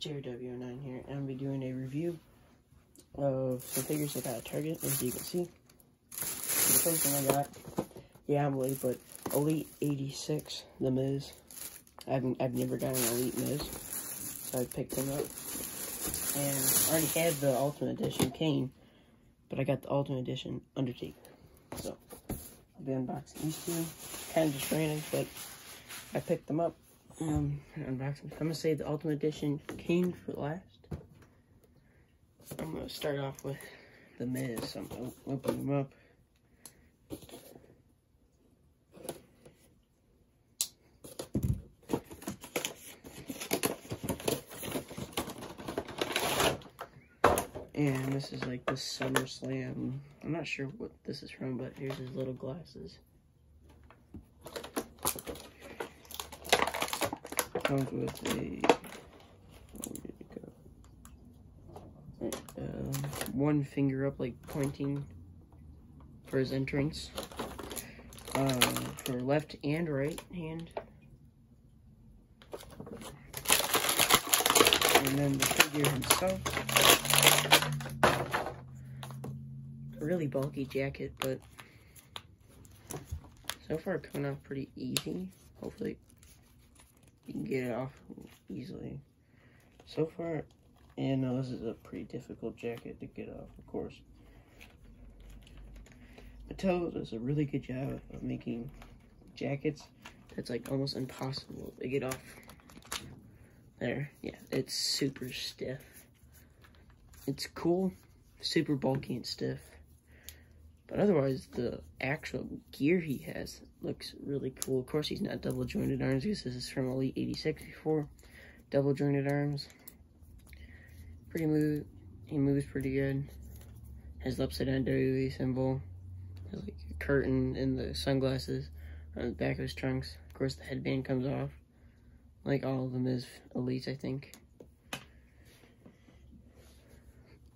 JW9 here, and I'll be doing a review of some figures I got at Target, as you can see. The first thing I got, yeah, I'm late, but Elite 86, The Miz. I haven't, I've never got an Elite Miz, so I picked them up. And I already had the Ultimate Edition Kane, but I got the Ultimate Edition Undertaker. So, I'll be unboxing these two. Kind of just random, but I picked them up. Um. I'm gonna save the Ultimate Edition Kane for last. I'm gonna start off with the Miz. I'm gonna open them up. And this is like the SummerSlam. I'm not sure what this is from, but here's his little glasses. Comes with a uh, one finger up, like pointing for his entrance. Uh, for left and right hand. And then the figure himself. Really bulky jacket, but so far coming off pretty easy. Hopefully you can get it off easily. So far, and no, this is a pretty difficult jacket to get off, of course. Mattel does a really good job of making jackets that's like almost impossible to get off. There, yeah, it's super stiff. It's cool, super bulky and stiff. But otherwise, the actual gear he has looks really cool. Of course, he's not double jointed arms because this is from Elite 86 before. Double jointed arms. Pretty move. He moves pretty good. Has the upside down WWE symbol. Has like a curtain and the sunglasses on the back of his trunks. Of course, the headband comes off. Like all of them is Elites, I think.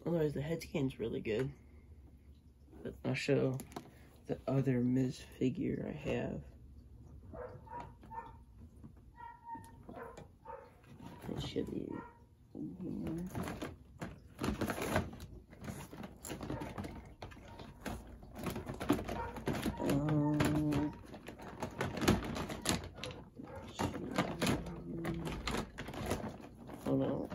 Otherwise, the head scan's really good. I'll show the other Miz figure I have. It should be here. Um, oh no.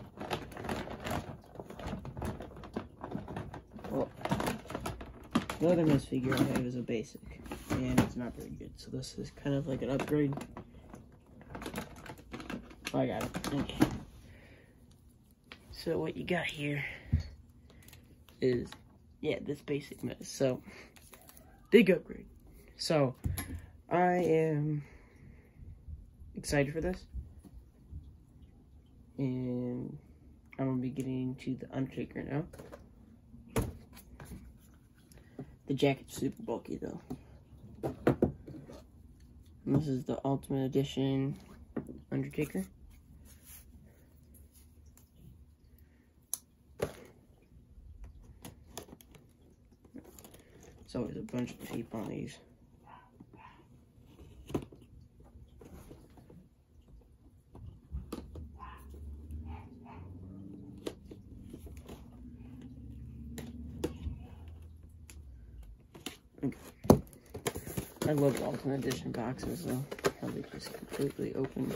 The other Miz figure I have is a basic, and it's not very good. So this is kind of like an upgrade. Oh, I got it. Okay. So what you got here is, yeah, this basic Miz. So, big upgrade. So, I am excited for this. And I'm going to be getting to the Undertaker now. The jacket's super bulky though. And this is the Ultimate Edition Undertaker. It's always a bunch of tape on these. I love Ultimate Edition boxes though. How they just completely open.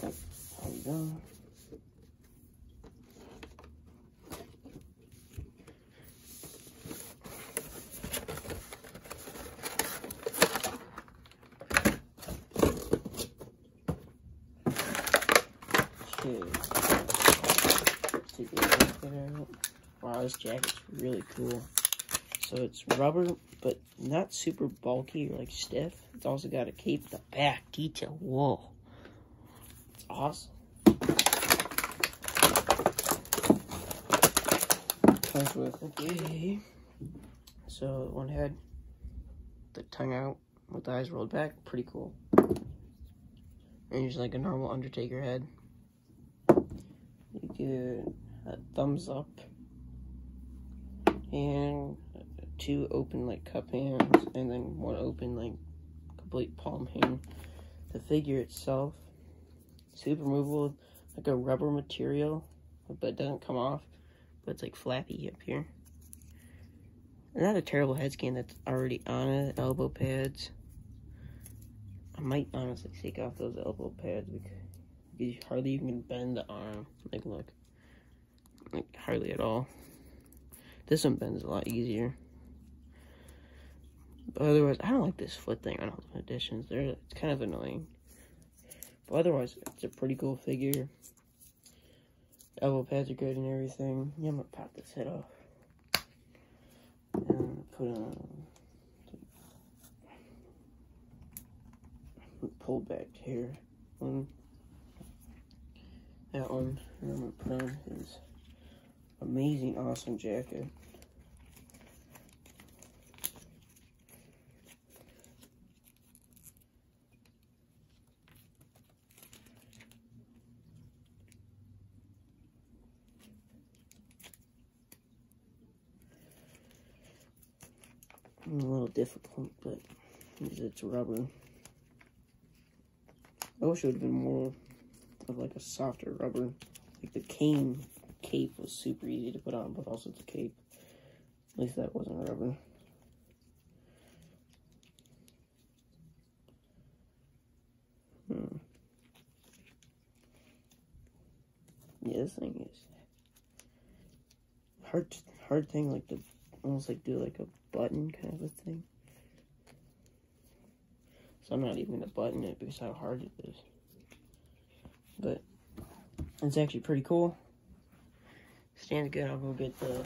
There we go. Wow, this jacket's really cool. So it's rubber, but not super bulky or like stiff. It's also got a cape the back detail. Whoa. It's awesome. With, okay. So one head, the tongue out with the eyes rolled back. Pretty cool. And just like a normal Undertaker head. You get a thumbs up and two open like cup hands and then one open like complete palm hand. The figure itself, super movable. like a rubber material, but it doesn't come off. But it's like flappy up here. Not a terrible head scan that's already on it. Elbow pads. I might honestly take off those elbow pads because you hardly even bend the arm. Like, look. Like, hardly at all. This one bends a lot easier. Otherwise, I don't like this foot thing on Ultimate Editions. They're, it's kind of annoying. But otherwise, it's a pretty cool figure. Elbow pads are good and everything. Yeah, I'm gonna pop this head off. And put on pull back here. One, that one, and I'm gonna put on his amazing, awesome jacket. A little difficult, but it's rubber. I wish it would have been more of like a softer rubber. Like the Kane cape was super easy to put on, but also the cape. At least that wasn't rubber. Hmm. Yeah, this thing is hard. Hard thing, like the almost like do like a button kind of a thing. So I'm not even gonna button it because how hard it is. But it's actually pretty cool. Stands good. I'll go get the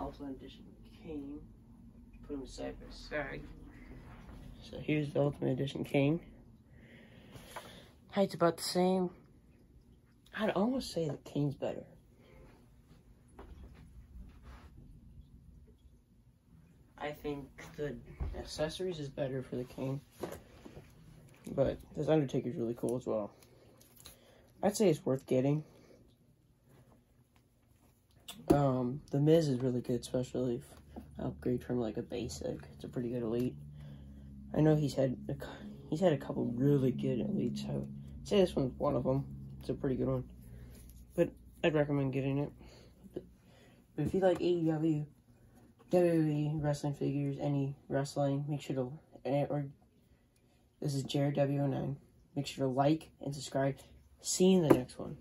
Ultimate Edition King. Put them side by side. So here's the Ultimate Edition King. Height's about the same. I'd almost say the King's better. I think the accessories is better for the king. But this Undertaker is really cool as well. I'd say it's worth getting. Um, the Miz is really good, especially if upgrade from like a basic. It's a pretty good elite. I know he's had a, he's had a couple really good elites. I would say this one's one of them. It's a pretty good one. But I'd recommend getting it. But if you like AEW, WWE wrestling figures, any wrestling, make sure to, eh, or this is Jared W09. Make sure to like and subscribe. See you in the next one.